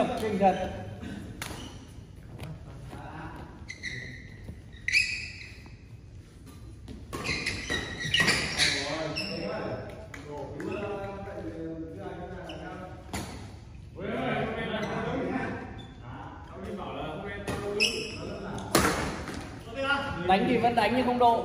động kinh thật. Đánh thì vẫn đánh nhưng không độ.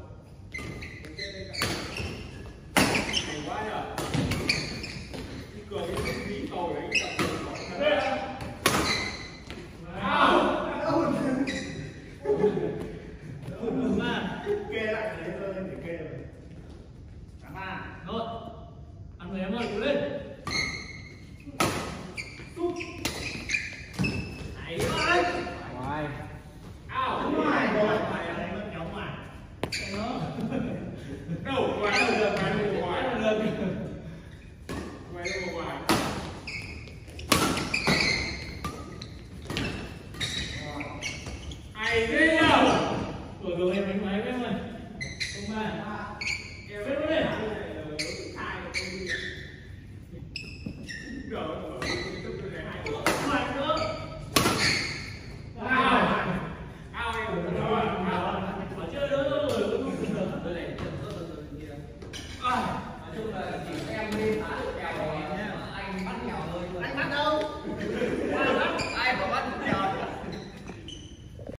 Go 朋友